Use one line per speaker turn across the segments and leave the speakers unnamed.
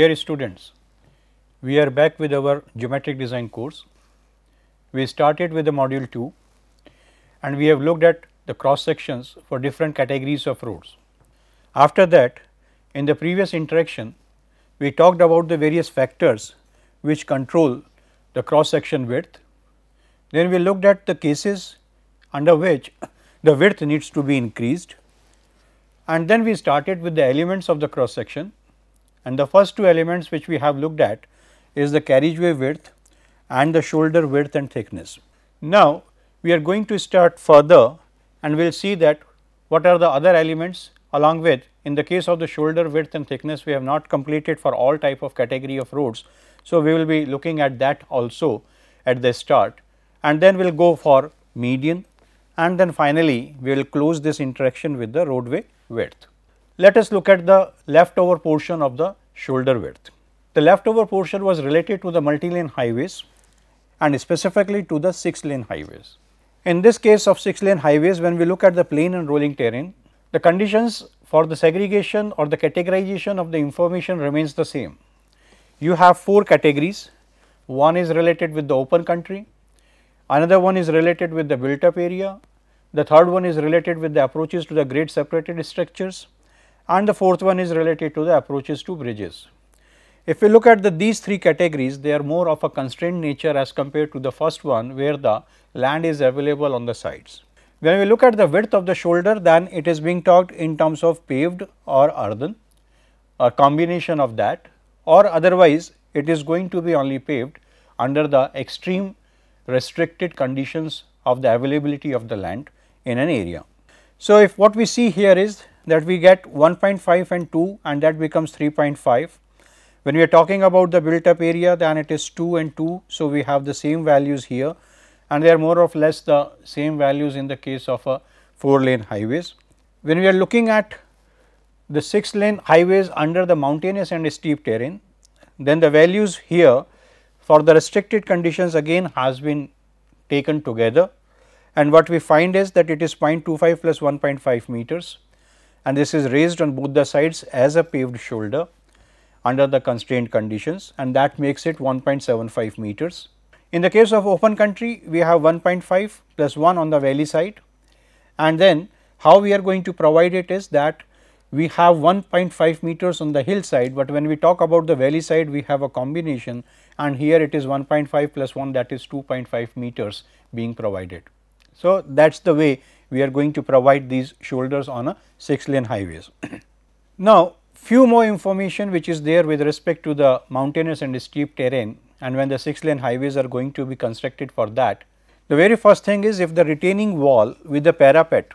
Dear students, we are back with our geometric design course. We started with the module 2 and we have looked at the cross sections for different categories of roads. After that in the previous interaction we talked about the various factors which control the cross section width. Then we looked at the cases under which the width needs to be increased and then we started with the elements of the cross section and the first two elements which we have looked at is the carriageway width and the shoulder width and thickness. Now, we are going to start further and we will see that what are the other elements along with in the case of the shoulder width and thickness we have not completed for all type of category of roads. So, we will be looking at that also at the start and then we will go for median and then finally, we will close this interaction with the roadway width. Let us look at the leftover portion of the shoulder width. The leftover portion was related to the multi-lane highways and specifically to the 6 lane highways. In this case of 6 lane highways when we look at the plain and rolling terrain, the conditions for the segregation or the categorization of the information remains the same. You have 4 categories, one is related with the open country, another one is related with the built up area, the third one is related with the approaches to the grade separated structures and the fourth one is related to the approaches to bridges. If we look at the these three categories, they are more of a constrained nature as compared to the first one where the land is available on the sides. When we look at the width of the shoulder, then it is being talked in terms of paved or earthen a combination of that or otherwise it is going to be only paved under the extreme restricted conditions of the availability of the land in an area. So, if what we see here is that we get 1.5 and 2 and that becomes 3.5 when we are talking about the built up area then it is 2 and 2. So, we have the same values here and they are more or less the same values in the case of a 4 lane highways. When we are looking at the 6 lane highways under the mountainous and steep terrain then the values here for the restricted conditions again has been taken together and what we find is that it is 0.25 plus 1.5 meters and this is raised on both the sides as a paved shoulder under the constrained conditions and that makes it 1.75 meters. In the case of open country, we have 1.5 plus 1 on the valley side and then how we are going to provide it is that we have 1.5 meters on the hillside, but when we talk about the valley side we have a combination and here it is 1.5 plus 1 that is 2.5 meters being provided. So, that is the way we are going to provide these shoulders on a 6 lane highways. now, few more information which is there with respect to the mountainous and steep terrain and when the 6 lane highways are going to be constructed for that. The very first thing is if the retaining wall with the parapet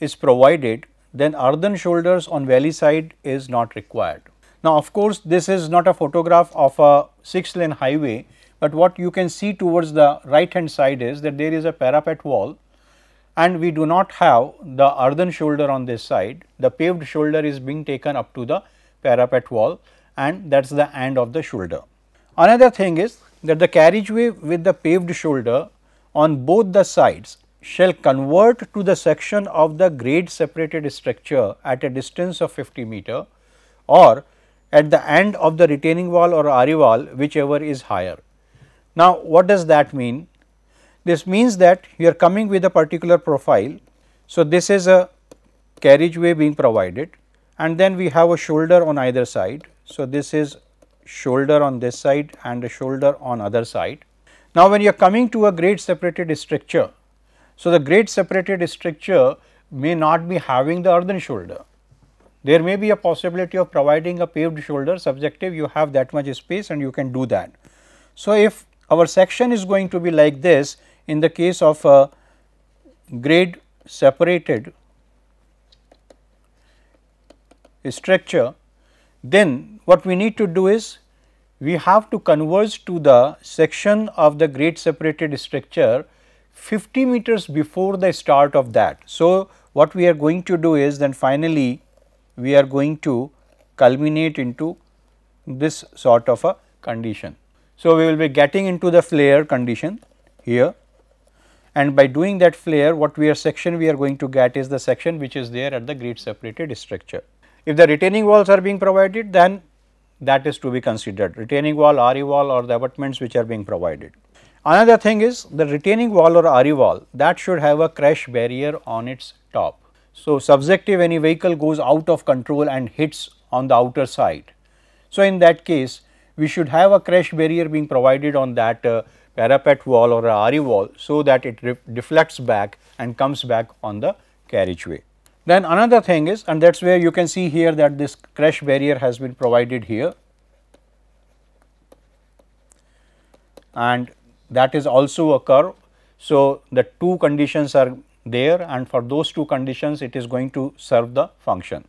is provided then earthen shoulders on valley side is not required. Now, of course, this is not a photograph of a 6 lane highway, but what you can see towards the right hand side is that there is a parapet wall and we do not have the earthen shoulder on this side, the paved shoulder is being taken up to the parapet wall and that is the end of the shoulder. Another thing is that the carriageway with the paved shoulder on both the sides shall convert to the section of the grade separated structure at a distance of 50 meter or at the end of the retaining wall or wall whichever is higher. Now, what does that mean? This means that you are coming with a particular profile. So, this is a carriageway being provided and then we have a shoulder on either side. So, this is shoulder on this side and a shoulder on other side. Now, when you are coming to a grade separated structure, so the grade separated structure may not be having the earthen shoulder. There may be a possibility of providing a paved shoulder subjective you have that much space and you can do that. So, if our section is going to be like this in the case of a grade separated structure, then what we need to do is we have to converge to the section of the grade separated structure 50 meters before the start of that. So, what we are going to do is then finally we are going to culminate into this sort of a condition. So, we will be getting into the flare condition here and by doing that flare what we are section we are going to get is the section which is there at the grade separated structure. If the retaining walls are being provided then that is to be considered retaining wall, RE wall or the abutments which are being provided. Another thing is the retaining wall or RE wall that should have a crash barrier on its top. So, subjective any vehicle goes out of control and hits on the outer side. So, in that case we should have a crash barrier being provided on that uh, parapet wall or a RE wall so that it deflects back and comes back on the carriageway. Then another thing is and that is where you can see here that this crash barrier has been provided here and that is also a curve. So, the two conditions are there and for those two conditions it is going to serve the function.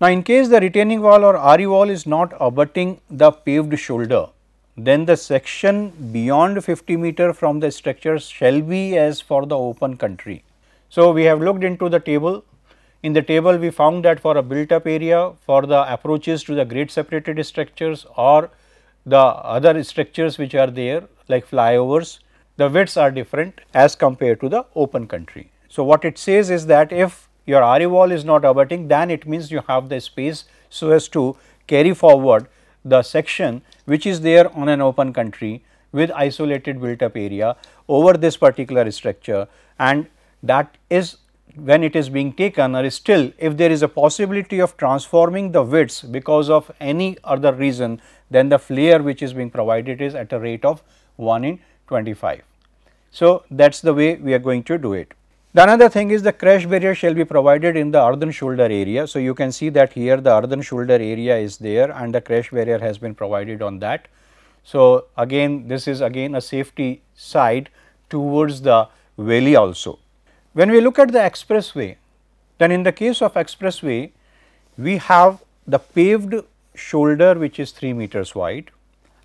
Now, in case the retaining wall or RE wall is not abutting the paved shoulder, then the section beyond 50 meter from the structure shall be as for the open country. So, we have looked into the table. In the table we found that for a built up area for the approaches to the grade separated structures or the other structures which are there like flyovers, the widths are different as compared to the open country. So, what it says is that if your RE wall is not abutting then it means you have the space so as to carry forward the section which is there on an open country with isolated built up area over this particular structure and that is when it is being taken or is still if there is a possibility of transforming the widths because of any other reason then the flare which is being provided is at a rate of 1 in 25. So, that is the way we are going to do it. The another thing is the crash barrier shall be provided in the earthen shoulder area. So, you can see that here the earthen shoulder area is there and the crash barrier has been provided on that. So, again this is again a safety side towards the valley also. When we look at the expressway, then in the case of expressway, we have the paved shoulder which is 3 meters wide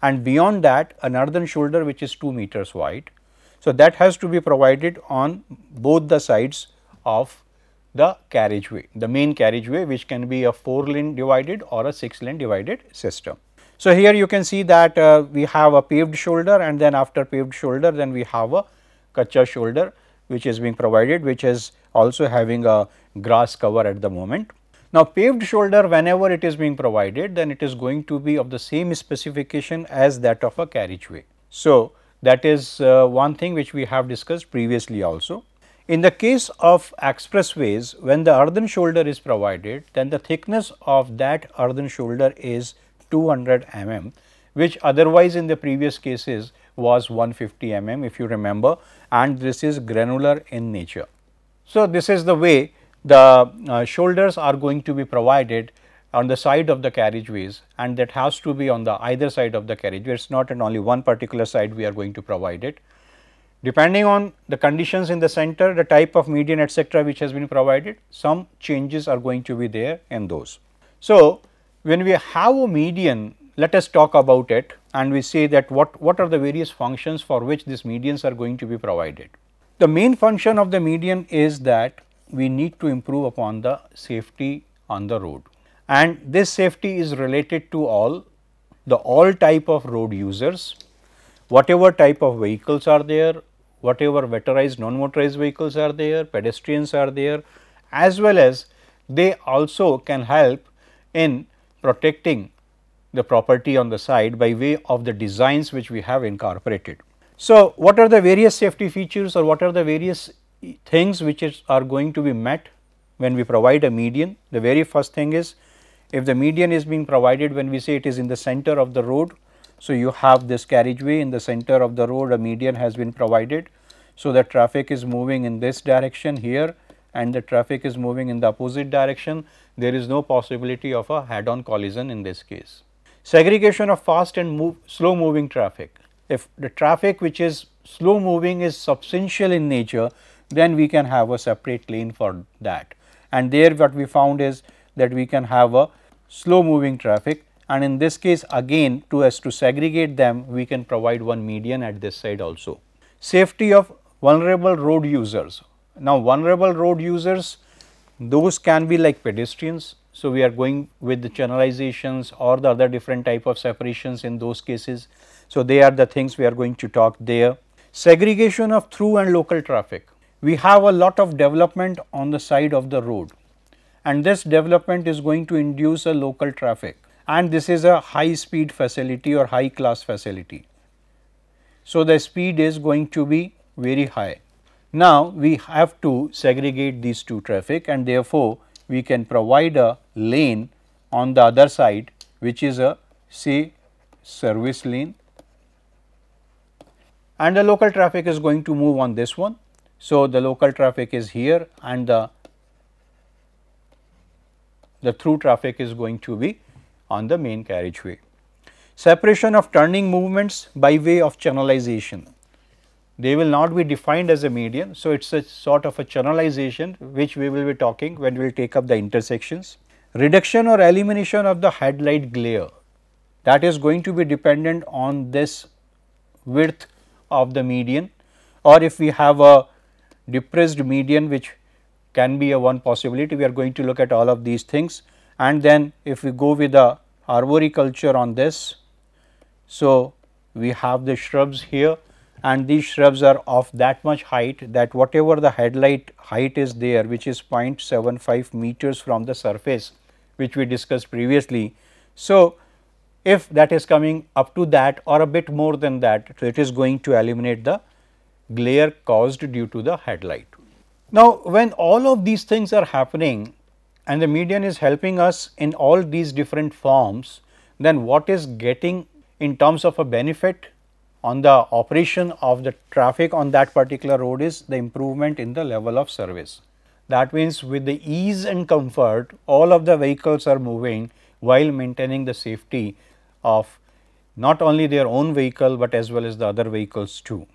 and beyond that an earthen shoulder which is 2 meters wide so, that has to be provided on both the sides of the carriageway, the main carriageway which can be a 4 lane divided or a 6 lane divided system. So, here you can see that uh, we have a paved shoulder and then after paved shoulder then we have a kacha shoulder which is being provided which is also having a grass cover at the moment. Now, paved shoulder whenever it is being provided then it is going to be of the same specification as that of a carriageway. So, that is uh, one thing which we have discussed previously also. In the case of expressways, when the earthen shoulder is provided, then the thickness of that earthen shoulder is 200 mm, which otherwise in the previous cases was 150 mm if you remember and this is granular in nature. So, this is the way the uh, shoulders are going to be provided on the side of the carriageways and that has to be on the either side of the carriageway. It is not on only one particular side we are going to provide it. Depending on the conditions in the center, the type of median etcetera which has been provided, some changes are going to be there in those. So, when we have a median, let us talk about it and we say that what, what are the various functions for which these medians are going to be provided. The main function of the median is that we need to improve upon the safety on the road and this safety is related to all the all type of road users, whatever type of vehicles are there, whatever motorized non-motorized vehicles are there, pedestrians are there as well as they also can help in protecting the property on the side by way of the designs which we have incorporated. So, what are the various safety features or what are the various things which is, are going to be met when we provide a median? The very first thing is if the median is being provided when we say it is in the center of the road, so you have this carriageway in the center of the road a median has been provided. So, the traffic is moving in this direction here and the traffic is moving in the opposite direction, there is no possibility of a head on collision in this case. Segregation of fast and move, slow moving traffic. If the traffic which is slow moving is substantial in nature, then we can have a separate lane for that. And there what we found is that we can have a slow moving traffic and in this case again to as to segregate them we can provide one median at this side also. Safety of vulnerable road users. Now vulnerable road users those can be like pedestrians. So, we are going with the channelizations or the other different type of separations in those cases. So, they are the things we are going to talk there. Segregation of through and local traffic. We have a lot of development on the side of the road and this development is going to induce a local traffic and this is a high speed facility or high class facility. So, the speed is going to be very high. Now, we have to segregate these two traffic and therefore, we can provide a lane on the other side which is a say service lane and the local traffic is going to move on this one. So, the local traffic is here and the, the through traffic is going to be on the main carriageway. Separation of turning movements by way of channelization. They will not be defined as a median. So, it is a sort of a channelization which we will be talking when we will take up the intersections. Reduction or elimination of the headlight glare that is going to be dependent on this width of the median or if we have a depressed median which can be a one possibility we are going to look at all of these things and then if we go with the arboriculture on this. So, we have the shrubs here and these shrubs are of that much height that whatever the headlight height is there which is 0.75 meters from the surface which we discussed previously. So, if that is coming up to that or a bit more than that, so it is going to eliminate the glare caused due to the headlight. Now, when all of these things are happening and the median is helping us in all these different forms, then what is getting in terms of a benefit on the operation of the traffic on that particular road is the improvement in the level of service. That means, with the ease and comfort all of the vehicles are moving while maintaining the safety of not only their own vehicle, but as well as the other vehicles too.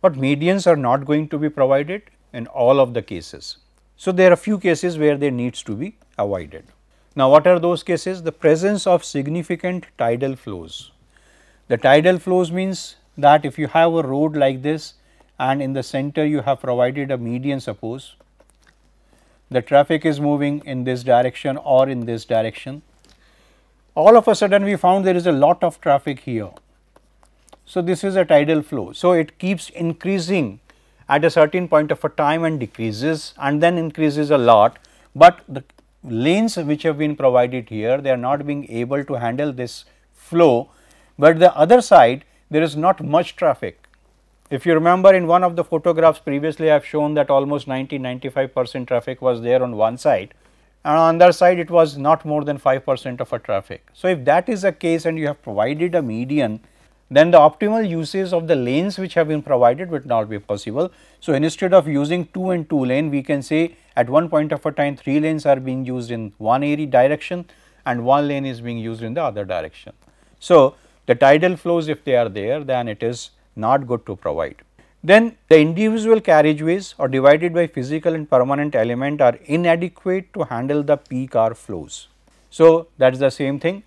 But medians are not going to be provided in all of the cases. So, there are few cases where they needs to be avoided. Now, what are those cases? The presence of significant tidal flows. The tidal flows means that if you have a road like this and in the center you have provided a median suppose, the traffic is moving in this direction or in this direction all of a sudden we found there is a lot of traffic here. So, this is a tidal flow. So, it keeps increasing at a certain point of a time and decreases and then increases a lot, but the lanes which have been provided here they are not being able to handle this flow, but the other side there is not much traffic. If you remember in one of the photographs previously I have shown that almost 90 95 percent traffic was there on one side and on the other side it was not more than 5 percent of a traffic. So, if that is the case and you have provided a median then the optimal uses of the lanes which have been provided would not be possible. So, instead of using 2 and 2 lane we can say at one point of a time 3 lanes are being used in one area direction and 1 lane is being used in the other direction. So, the tidal flows if they are there then it is not good to provide. Then the individual carriageways are divided by physical and permanent element are inadequate to handle the peak hour flows. So, that is the same thing.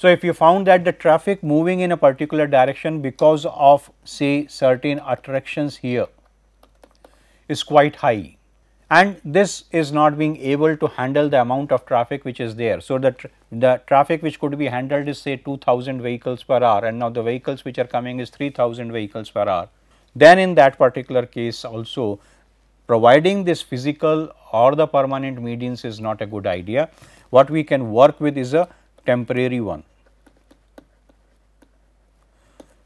So, if you found that the traffic moving in a particular direction because of say certain attractions here is quite high and this is not being able to handle the amount of traffic which is there. So, the, tr the traffic which could be handled is say 2000 vehicles per hour and now the vehicles which are coming is 3000 vehicles per hour then in that particular case also providing this physical or the permanent medians is not a good idea. What we can work with is a temporary one.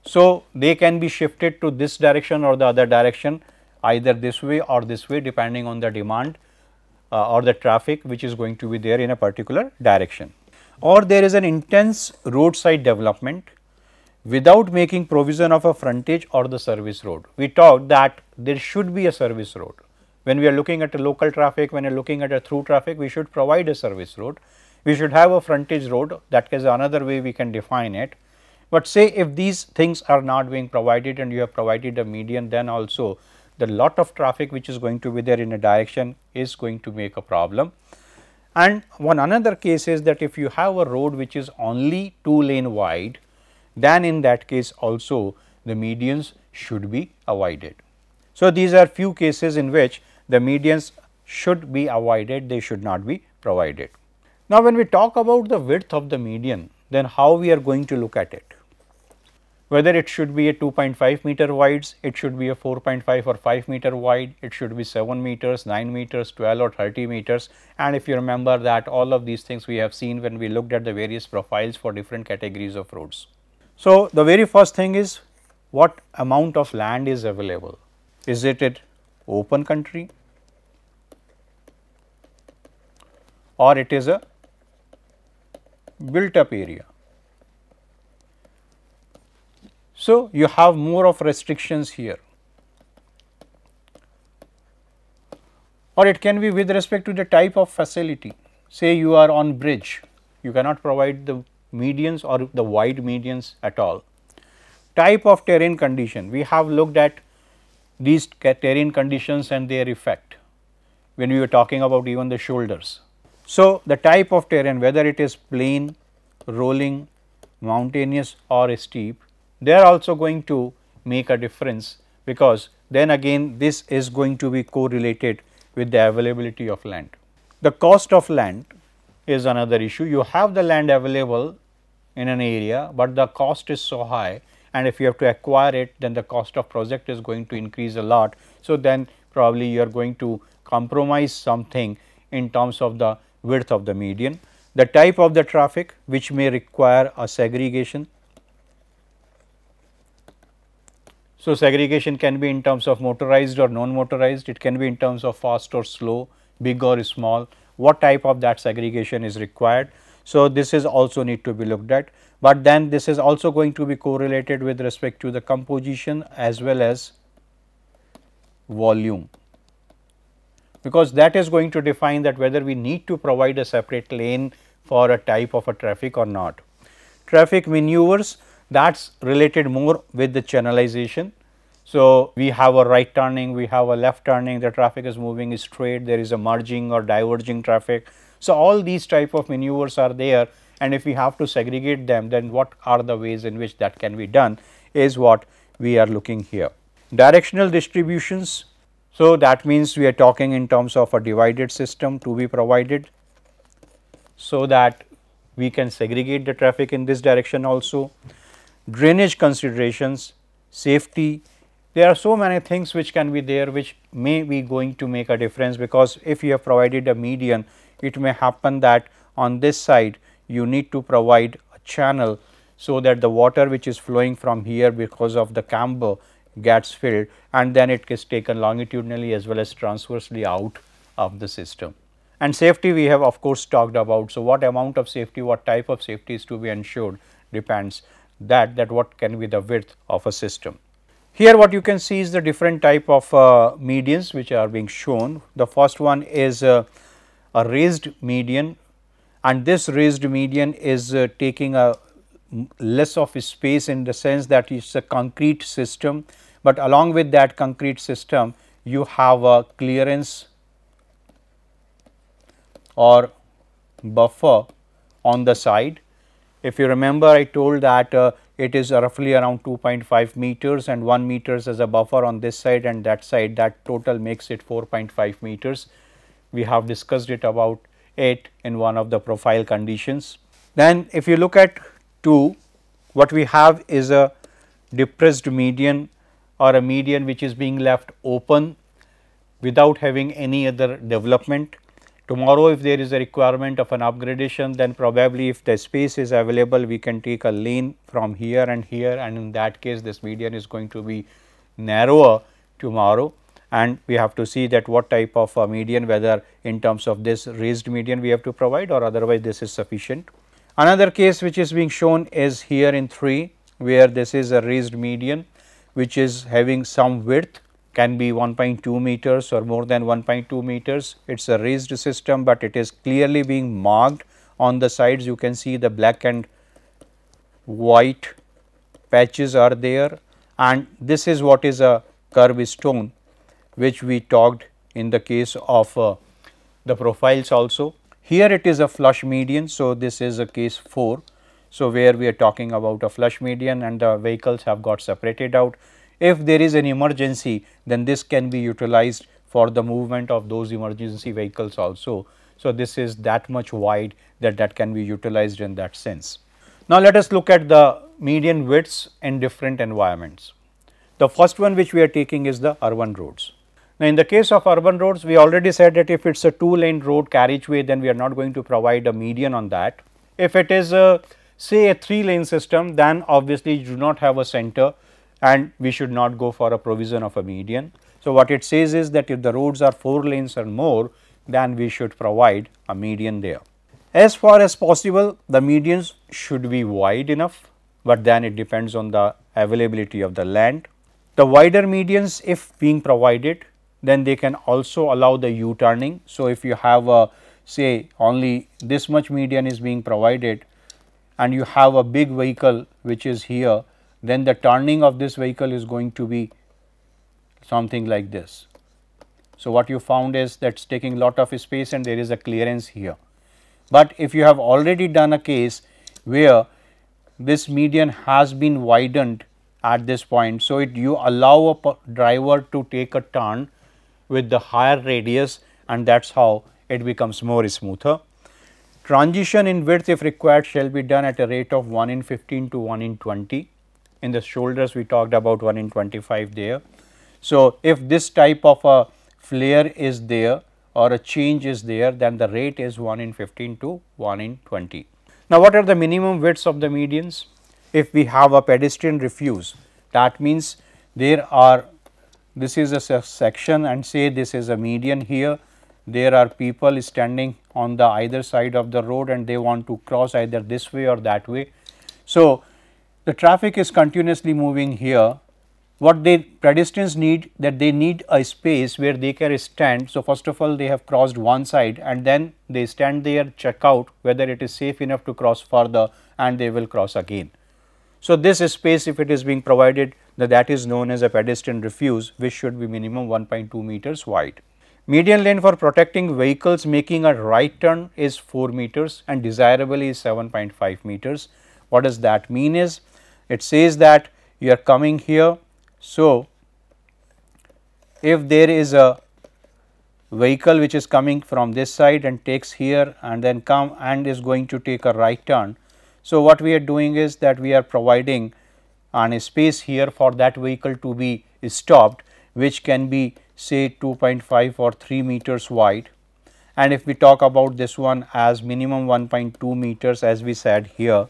So, they can be shifted to this direction or the other direction either this way or this way depending on the demand uh, or the traffic which is going to be there in a particular direction. Or there is an intense roadside development without making provision of a frontage or the service road. We talked that there should be a service road. When we are looking at a local traffic, when you are looking at a through traffic, we should provide a service road. We should have a frontage road that is another way we can define it. But say if these things are not being provided and you have provided a median then also the lot of traffic which is going to be there in a direction is going to make a problem. And one another case is that if you have a road which is only 2 lane wide then in that case also the medians should be avoided. So, these are few cases in which the medians should be avoided, they should not be provided. Now, when we talk about the width of the median, then how we are going to look at it? whether it should be a 2.5 meter wide, it should be a 4.5 or 5 meter wide, it should be 7 meters, 9 meters, 12 or 30 meters and if you remember that all of these things we have seen when we looked at the various profiles for different categories of roads. So, the very first thing is what amount of land is available. Is it an open country or it is a built up area. So, you have more of restrictions here or it can be with respect to the type of facility. Say you are on bridge, you cannot provide the medians or the wide medians at all. Type of terrain condition, we have looked at these terrain conditions and their effect when we were talking about even the shoulders. So, the type of terrain whether it is plain, rolling, mountainous or steep, they are also going to make a difference because then again this is going to be correlated with the availability of land. The cost of land is another issue. You have the land available in an area, but the cost is so high and if you have to acquire it then the cost of project is going to increase a lot. So, then probably you are going to compromise something in terms of the width of the median, the type of the traffic which may require a segregation. So, segregation can be in terms of motorized or non-motorized, it can be in terms of fast or slow, big or small, what type of that segregation is required. So, this is also need to be looked at, but then this is also going to be correlated with respect to the composition as well as volume because that is going to define that whether we need to provide a separate lane for a type of a traffic or not. Traffic maneuvers that is related more with the channelization. So, we have a right turning, we have a left turning, the traffic is moving straight, there is a merging or diverging traffic. So, all these type of maneuvers are there and if we have to segregate them then what are the ways in which that can be done is what we are looking here. Directional distributions so, that means we are talking in terms of a divided system to be provided so that we can segregate the traffic in this direction also. Drainage considerations, safety, there are so many things which can be there which may be going to make a difference because if you have provided a median, it may happen that on this side you need to provide a channel so that the water which is flowing from here because of the camber gets filled and then it is taken longitudinally as well as transversely out of the system. And safety we have of course talked about. So, what amount of safety, what type of safety is to be ensured depends that that what can be the width of a system. Here what you can see is the different type of uh, medians which are being shown. The first one is uh, a raised median and this raised median is uh, taking a less of space in the sense that it is a concrete system but along with that concrete system you have a clearance or buffer on the side. If you remember I told that uh, it is roughly around 2.5 meters and 1 meters as a buffer on this side and that side that total makes it 4.5 meters. We have discussed it about it in one of the profile conditions. Then if you look at 2 what we have is a depressed median or a median which is being left open without having any other development. Tomorrow if there is a requirement of an upgradation then probably if the space is available we can take a lane from here and here and in that case this median is going to be narrower tomorrow and we have to see that what type of a median whether in terms of this raised median we have to provide or otherwise this is sufficient. Another case which is being shown is here in 3 where this is a raised median which is having some width can be 1.2 meters or more than 1.2 meters. It is a raised system, but it is clearly being marked on the sides you can see the black and white patches are there and this is what is a kerb stone which we talked in the case of uh, the profiles also. Here it is a flush median. So, this is a case 4 so, where we are talking about a flush median and the vehicles have got separated out. If there is an emergency then this can be utilized for the movement of those emergency vehicles also. So, this is that much wide that that can be utilized in that sense. Now, let us look at the median widths in different environments. The first one which we are taking is the urban roads. Now, in the case of urban roads, we already said that if it is a two lane road carriageway, then we are not going to provide a median on that. If it is a say a three lane system, then obviously you do not have a center and we should not go for a provision of a median. So, what it says is that if the roads are 4 lanes or more, then we should provide a median there. As far as possible, the medians should be wide enough, but then it depends on the availability of the land. The wider medians if being provided then they can also allow the U turning. So, if you have a say only this much median is being provided and you have a big vehicle which is here, then the turning of this vehicle is going to be something like this. So, what you found is that is taking lot of space and there is a clearance here. But if you have already done a case where this median has been widened at this point. So, it you allow a driver to take a turn with the higher radius and that is how it becomes more smoother. Transition in width if required shall be done at a rate of 1 in 15 to 1 in 20. In the shoulders we talked about 1 in 25 there. So, if this type of a flare is there or a change is there then the rate is 1 in 15 to 1 in 20. Now, what are the minimum widths of the medians? If we have a pedestrian refuge that means there are this is a section and say this is a median here there are people standing on the either side of the road and they want to cross either this way or that way. So, the traffic is continuously moving here what they pedestrians need that they need a space where they can stand. So, first of all they have crossed one side and then they stand there check out whether it is safe enough to cross further and they will cross again. So, this space if it is being provided that, that is known as a pedestrian refuge which should be minimum 1.2 meters wide. Median lane for protecting vehicles making a right turn is 4 meters and desirable is 7.5 meters. What does that mean is it says that you are coming here. So, if there is a vehicle which is coming from this side and takes here and then come and is going to take a right turn. So, what we are doing is that we are providing an space here for that vehicle to be stopped which can be say 2.5 or 3 meters wide and if we talk about this one as minimum 1.2 meters as we said here.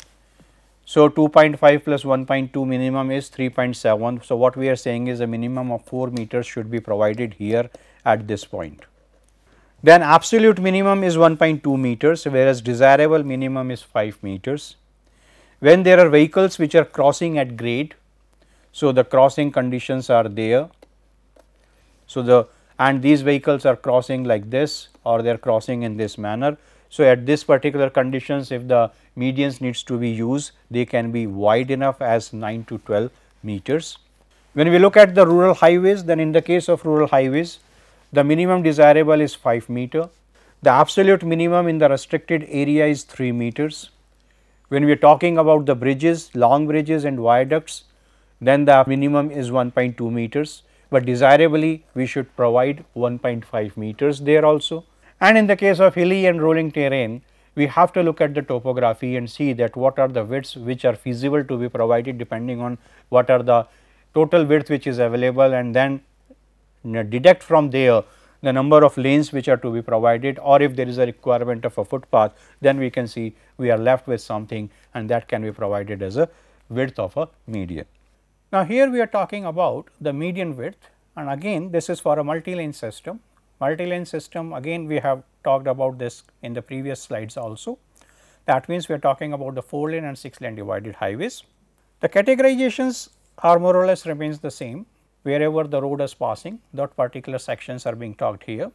So, 2.5 plus 1.2 minimum is 3.7. So, what we are saying is a minimum of 4 meters should be provided here at this point. Then absolute minimum is 1.2 meters whereas desirable minimum is 5 meters when there are vehicles which are crossing at grade. So, the crossing conditions are there. So, the and these vehicles are crossing like this or they are crossing in this manner. So, at this particular conditions if the medians needs to be used they can be wide enough as 9 to 12 meters. When we look at the rural highways then in the case of rural highways the minimum desirable is 5 meter. The absolute minimum in the restricted area is 3 meters when we are talking about the bridges, long bridges and viaducts, then the minimum is 1.2 meters, but desirably we should provide 1.5 meters there also. And in the case of hilly and rolling terrain, we have to look at the topography and see that what are the widths which are feasible to be provided depending on what are the total width which is available and then deduct from there the number of lanes which are to be provided or if there is a requirement of a footpath then we can see we are left with something and that can be provided as a width of a median. Now, here we are talking about the median width and again this is for a multi-lane system. Multi-lane system again we have talked about this in the previous slides also. That means we are talking about the 4 lane and 6 lane divided highways. The categorizations are more or less remains the same wherever the road is passing that particular sections are being talked here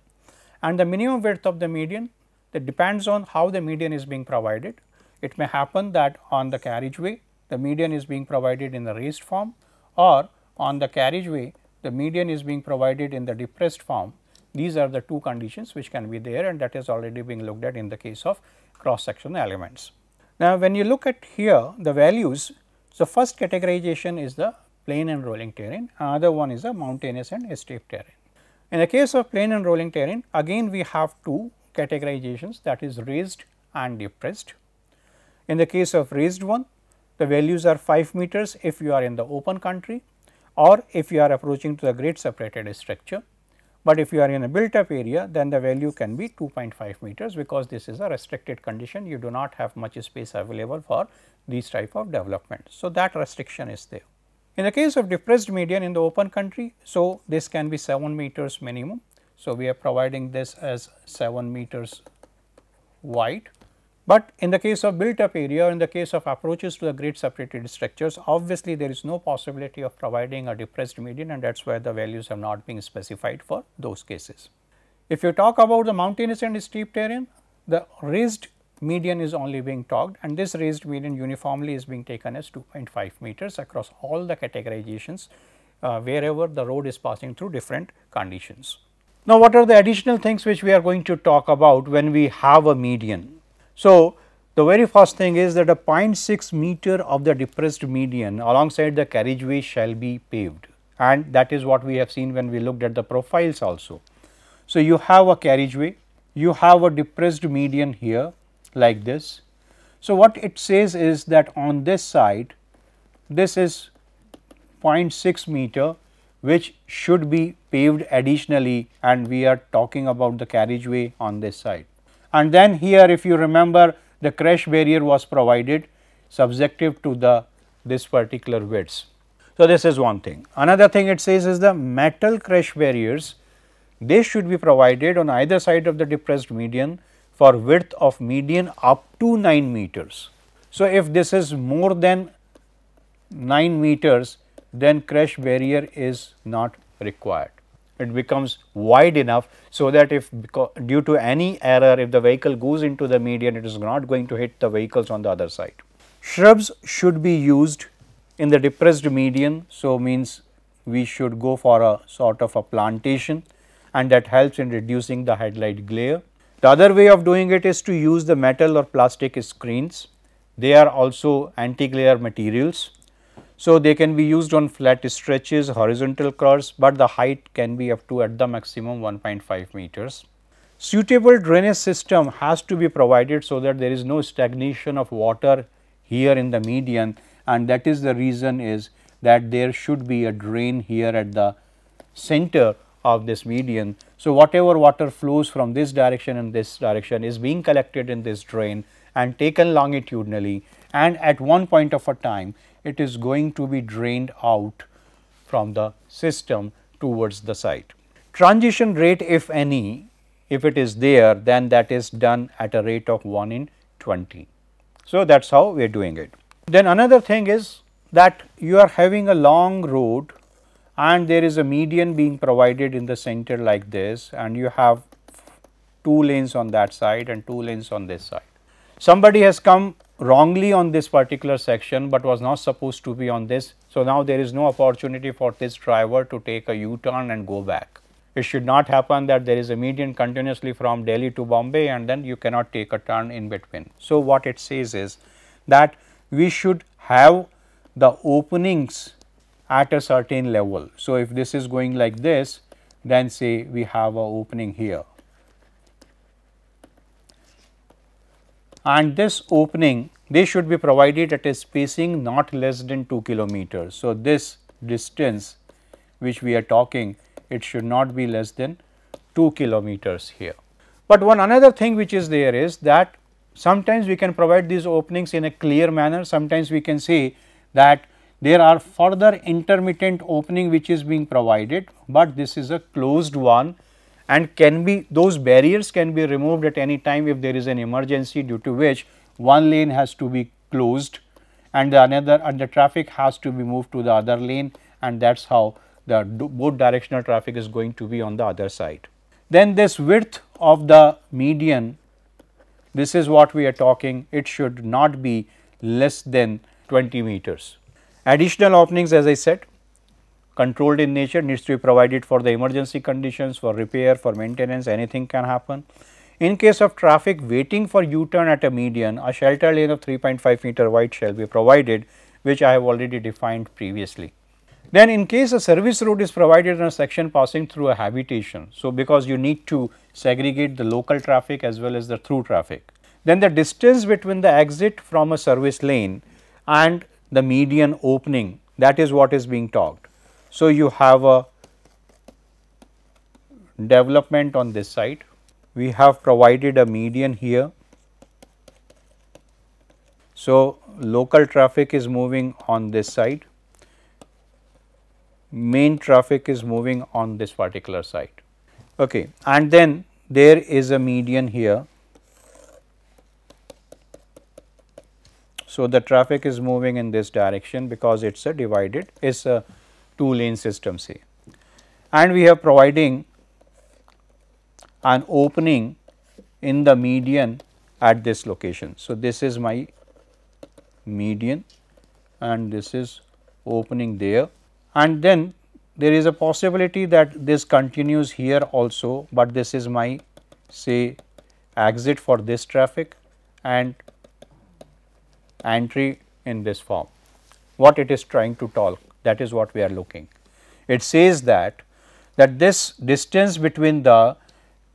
and the minimum width of the median that depends on how the median is being provided. It may happen that on the carriageway the median is being provided in the raised form or on the carriageway the median is being provided in the depressed form. These are the two conditions which can be there and that is already being looked at in the case of cross sectional elements. Now, when you look at here the values, so first categorization is the plain and rolling terrain, another one is a mountainous and steep terrain. In the case of plain and rolling terrain, again we have two categorizations that is raised and depressed. In the case of raised one, the values are 5 meters if you are in the open country or if you are approaching to the grade separated structure. But if you are in a built up area then the value can be 2.5 meters because this is a restricted condition you do not have much space available for these type of development. So, that restriction is there. In the case of depressed median in the open country, so this can be 7 meters minimum. So, we are providing this as 7 meters wide but in the case of built up area, in the case of approaches to the grade separated structures, obviously there is no possibility of providing a depressed median and that is why the values have not been specified for those cases. If you talk about the mountainous and steep terrain, the raised median is only being talked and this raised median uniformly is being taken as 2.5 meters across all the categorizations uh, wherever the road is passing through different conditions. Now, what are the additional things which we are going to talk about when we have a median? So, the very first thing is that a 0.6 meter of the depressed median alongside the carriageway shall be paved and that is what we have seen when we looked at the profiles also. So, you have a carriageway, you have a depressed median here like this. So, what it says is that on this side this is 0.6 meter which should be paved additionally and we are talking about the carriageway on this side and then here if you remember the crash barrier was provided subjective to the this particular widths. So, this is one thing. Another thing it says is the metal crash barriers they should be provided on either side of the depressed median for width of median up to 9 meters. So, if this is more than 9 meters then crash barrier is not required it becomes wide enough so that if due to any error if the vehicle goes into the median it is not going to hit the vehicles on the other side. Shrubs should be used in the depressed median. So, means we should go for a sort of a plantation and that helps in reducing the headlight glare. The other way of doing it is to use the metal or plastic screens. They are also anti-glare materials so, they can be used on flat stretches, horizontal curves, but the height can be up to at the maximum 1.5 meters. Suitable drainage system has to be provided so that there is no stagnation of water here in the median and that is the reason is that there should be a drain here at the center of this median. So, whatever water flows from this direction and this direction is being collected in this drain and taken longitudinally and at one point of a time it is going to be drained out from the system towards the site. Transition rate if any, if it is there then that is done at a rate of 1 in 20. So, that is how we are doing it. Then another thing is that you are having a long road and there is a median being provided in the center like this and you have two lanes on that side and two lanes on this side. Somebody has come wrongly on this particular section, but was not supposed to be on this. So, now there is no opportunity for this driver to take a U-turn and go back. It should not happen that there is a median continuously from Delhi to Bombay and then you cannot take a turn in between. So, what it says is that we should have the openings at a certain level. So, if this is going like this, then say we have a opening here and this opening they should be provided at a spacing not less than 2 kilometers. So, this distance which we are talking it should not be less than 2 kilometers here. But one another thing which is there is that sometimes we can provide these openings in a clear manner, sometimes we can say that there are further intermittent opening which is being provided, but this is a closed one and can be those barriers can be removed at any time if there is an emergency due to which one lane has to be closed and the another and the traffic has to be moved to the other lane and that is how the both directional traffic is going to be on the other side. Then this width of the median this is what we are talking it should not be less than 20 meters. Additional openings as I said controlled in nature needs to be provided for the emergency conditions for repair for maintenance anything can happen. In case of traffic waiting for U-turn at a median a shelter lane of 3.5 meter wide shall be provided which I have already defined previously. Then in case a service road is provided in a section passing through a habitation. So, because you need to segregate the local traffic as well as the through traffic then the distance between the exit from a service lane and the median opening that is what is being talked. So, you have a development on this side. We have provided a median here. So, local traffic is moving on this side, main traffic is moving on this particular side. Okay. And then there is a median here. So, the traffic is moving in this direction because it is a divided, it is a two lane system say. And we are providing an opening in the median at this location. So, this is my median and this is opening there and then there is a possibility that this continues here also, but this is my say exit for this traffic and entry in this form. What it is trying to talk that is what we are looking. It says that that this distance between the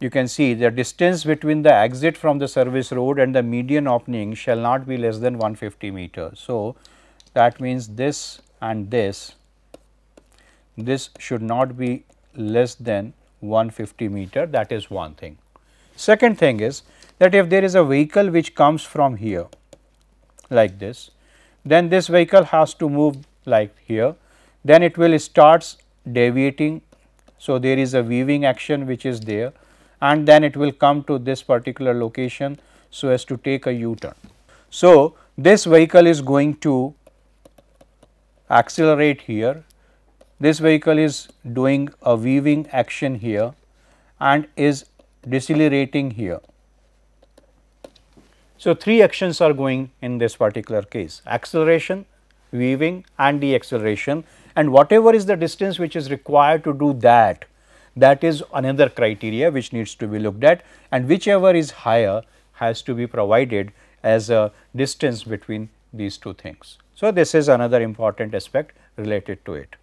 you can see the distance between the exit from the service road and the median opening shall not be less than 150 meters. So, that means this and this this should not be less than 150 meter that is one thing. Second thing is that if there is a vehicle which comes from here like this, then this vehicle has to move like here, then it will starts deviating. So, there is a weaving action which is there and then it will come to this particular location so as to take a U-turn. So, this vehicle is going to accelerate here this vehicle is doing a weaving action here and is decelerating here. So, three actions are going in this particular case acceleration, weaving and deceleration and whatever is the distance which is required to do that that is another criteria which needs to be looked at and whichever is higher has to be provided as a distance between these two things. So, this is another important aspect related to it.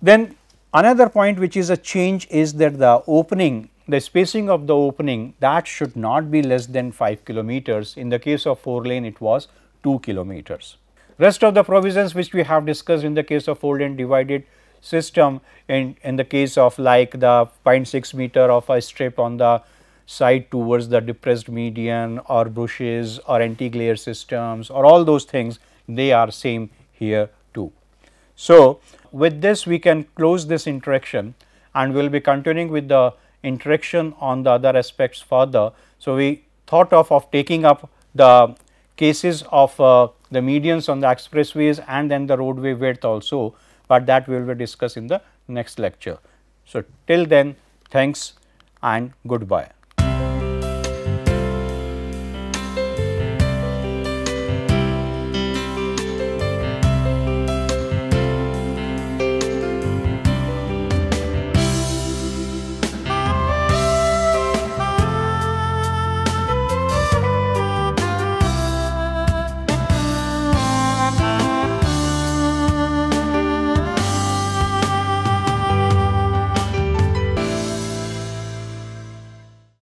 Then another point which is a change is that the opening the spacing of the opening that should not be less than 5 kilometers in the case of 4 lane it was 2 kilometers. Rest of the provisions which we have discussed in the case of four lane divided system in, in the case of like the 0.6 meter of a strip on the side towards the depressed median or bushes or anti-glare systems or all those things they are same here too. So, with this we can close this interaction and we will be continuing with the interaction on the other aspects further. So, we thought of, of taking up the cases of uh, the medians on the expressways and then the roadway width also, but that we will be discuss in the next lecture. So, till then thanks and goodbye.